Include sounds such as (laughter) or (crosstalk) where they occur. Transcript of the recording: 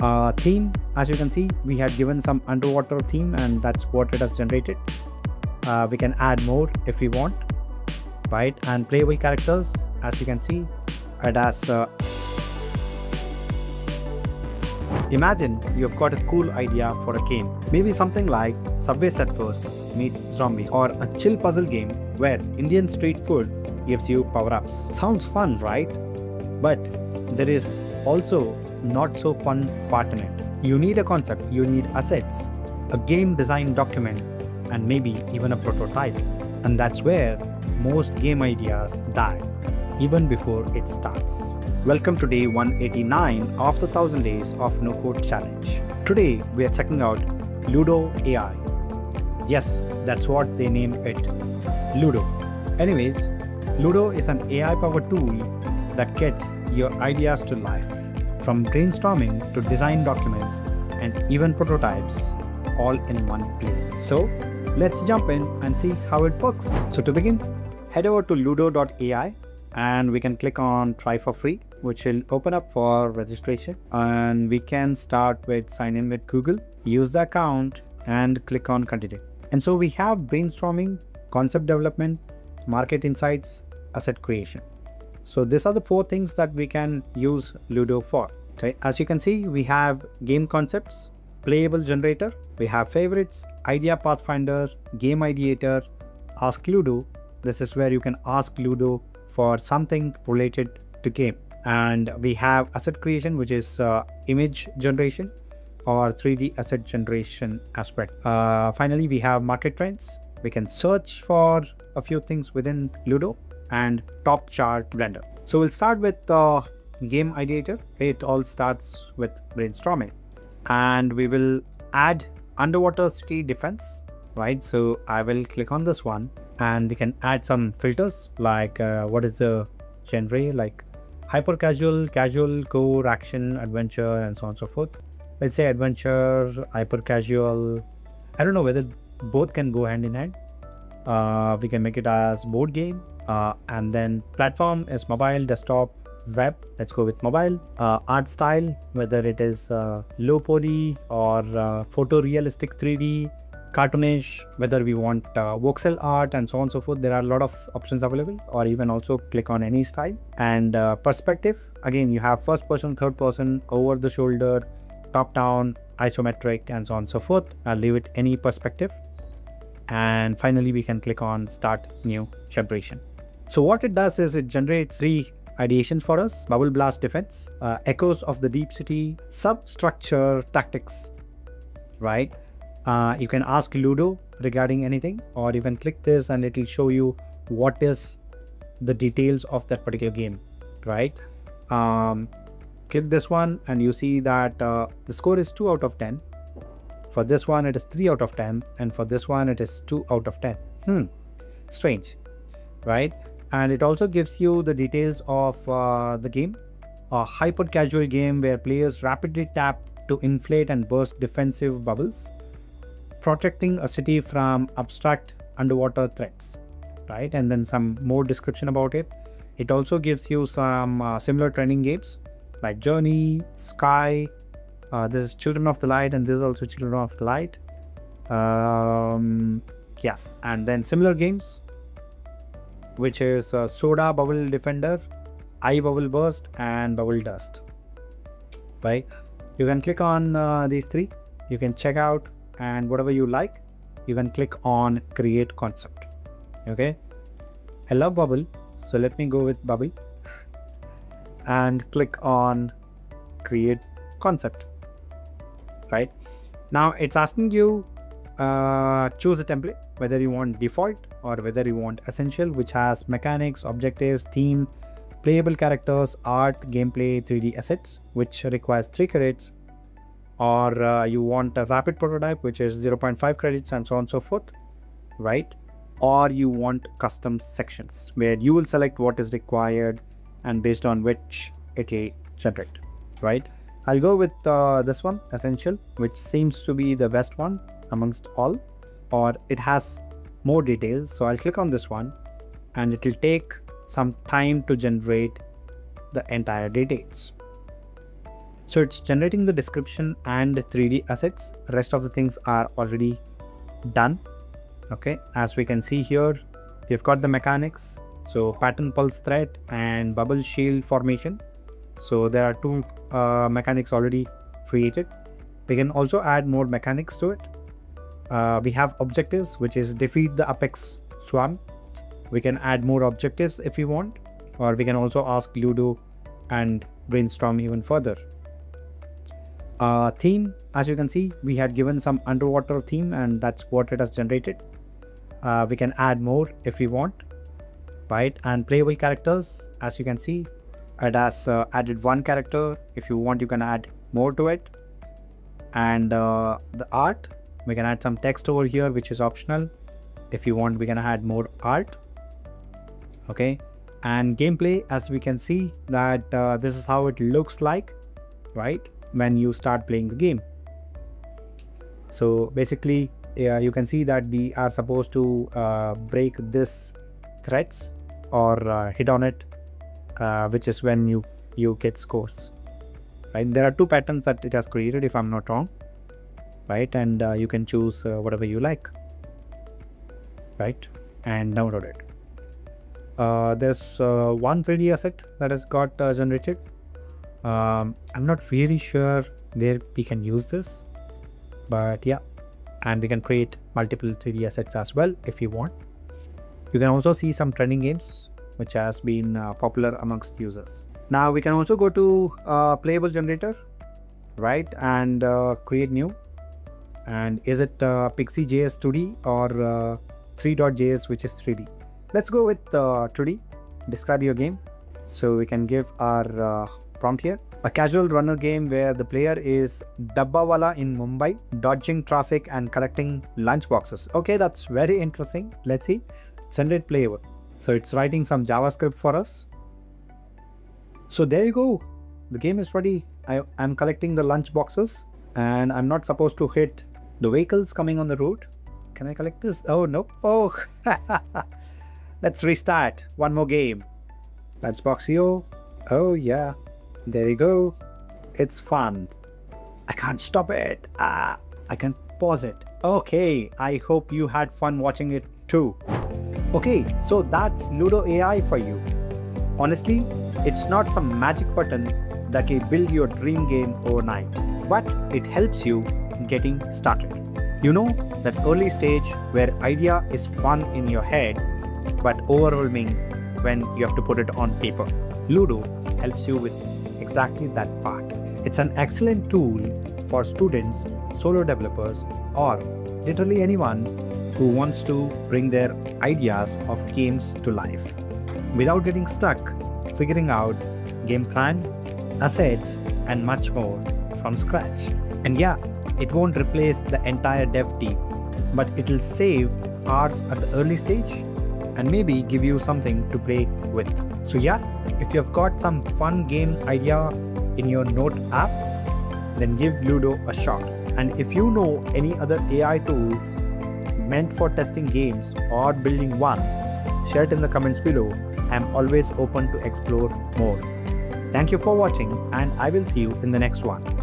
uh, theme. As you can see we had given some underwater theme and that's what it has generated. Uh, we can add more if we want right? And playable characters as you can see it has uh, imagine you've got a cool idea for a game. Maybe something like subway surfers meet zombie or a chill puzzle game where indian street food gives you power-ups. Sounds fun right? But there is also not so fun part in it. You need a concept, you need assets, a game design document, and maybe even a prototype. And that's where most game ideas die, even before it starts. Welcome to day 189 of the 1000 Days of No Code Challenge. Today we are checking out Ludo AI. Yes, that's what they named it Ludo. Anyways, Ludo is an AI powered tool that gets your ideas to life from brainstorming to design documents and even prototypes all in one place. So let's jump in and see how it works. So to begin, head over to ludo.ai and we can click on try for free which will open up for registration and we can start with sign in with Google, use the account and click on continue. And so we have brainstorming, concept development, market insights, asset creation. So these are the four things that we can use Ludo for. As you can see, we have game concepts, playable generator, we have favorites, idea pathfinder, game ideator, ask Ludo. This is where you can ask Ludo for something related to game. And we have asset creation, which is uh, image generation or 3D asset generation aspect. Uh, finally, we have market trends. We can search for a few things within Ludo and top chart blender. So we'll start with the game ideator. It all starts with brainstorming and we will add underwater city defense, right? So I will click on this one and we can add some filters like uh, what is the genre like hyper casual, casual, core, action, adventure and so on and so forth. Let's say adventure, hyper casual. I don't know whether both can go hand in hand. Uh, we can make it as board game uh, and then platform is mobile, desktop, web. Let's go with mobile. Uh, art style, whether it is uh, low poly or uh, photorealistic 3D, cartoonish, whether we want uh, voxel art and so on and so forth. There are a lot of options available, or even also click on any style. And uh, perspective, again, you have first person, third person, over the shoulder, top down, isometric, and so on and so forth. I'll leave it any perspective. And finally, we can click on start new generation. So what it does is it generates three ideations for us Bubble Blast Defense, uh, Echoes of the Deep City, Substructure Tactics, right? Uh, you can ask Ludo regarding anything, or even click this and it will show you what is the details of that particular game, right? Um, click this one and you see that uh, the score is 2 out of 10 for this one it is 3 out of 10 and for this one it is 2 out of 10 hmm strange right and it also gives you the details of uh, the game. A hyper casual game where players rapidly tap to inflate and burst defensive bubbles protecting a city from abstract underwater threats right? And then some more description about it. It also gives you some uh, similar training games like journey sky. Uh, this is children of the light and this is also children of the light. Um, yeah and then similar games which is uh, Soda Bubble Defender, Eye Bubble Burst, and Bubble Dust. Right? You can click on uh, these three. You can check out and whatever you like, you can click on Create Concept. Okay? I love Bubble, so let me go with Bubble (laughs) and click on Create Concept. Right? Now it's asking you uh, choose a template whether you want default or whether you want essential which has mechanics objectives theme playable characters art gameplay 3d assets which requires 3 credits or uh, you want a rapid prototype which is 0.5 credits and so on and so forth right? Or you want custom sections where you will select what is required and based on which it will generate right? I'll go with uh, this one essential which seems to be the best one amongst all or it has more details so I'll click on this one and it will take some time to generate the entire details So it's generating the description and 3D assets. Rest of the things are already done. Okay, as we can see here, we've got the mechanics. So pattern pulse thread and bubble shield formation. So there are two uh, mechanics already created. We can also add more mechanics to it. Uh, we have objectives, which is defeat the apex swarm. We can add more objectives if we want, or we can also ask Ludo and brainstorm even further. Uh, theme, as you can see, we had given some underwater theme and that's what it has generated. Uh, we can add more if we want, right? And playable characters, as you can see, it has uh, added one character. If you want, you can add more to it. And uh, the art, we can add some text over here, which is optional. If you want, we can add more art. Okay. And gameplay, as we can see that uh, this is how it looks like, right? when you start playing the game. So basically, you can see that we are supposed to uh, break this threats or uh, hit on it, uh, which is when you you get scores. Right? There are two patterns that it has created, if I'm not wrong. Right, and uh, you can choose uh, whatever you like. Right, and download it. there's one 3D asset that has got generated. Um, i'm not really sure where we can use this but yeah. And we can create multiple 3d assets as well if you want. You can also see some trending games which has been uh, popular amongst users. Now we can also go to uh, playable generator right? And uh, create new and is it uh, pixi.js 2d or uh, three.js which is 3d let's go with uh, 2d describe your game so we can give our uh, prompt here. A casual runner game where the player is Dabbawala in Mumbai, dodging traffic and collecting lunch boxes. Okay, that's very interesting. Let's see. Send it playable. So it's writing some JavaScript for us. So there you go. The game is ready. I, am collecting the lunch boxes and I'm not supposed to hit the vehicles coming on the road. Can I collect this? Oh, no. Oh, (laughs) let's restart. One more game. Lunchbox here. Oh, yeah. There you go. It's fun. I can't stop it. Ah, I can pause it. Okay, I hope you had fun watching it too. Okay, so that's Ludo AI for you. Honestly, it's not some magic button that will build your dream game overnight, but it helps you getting started. You know, that early stage where idea is fun in your head, but overwhelming when you have to put it on paper. Ludo helps you with exactly that part. It's an excellent tool for students, solo developers, or literally anyone who wants to bring their ideas of games to life without getting stuck figuring out game plan, assets, and much more from scratch. And yeah, it won't replace the entire dev team, but it'll save hours at the early stage and maybe give you something to play with. So yeah, if you've got some fun game idea in your Note app, then give Ludo a shot. And if you know any other AI tools meant for testing games or building one, share it in the comments below. I'm always open to explore more. Thank you for watching and I will see you in the next one.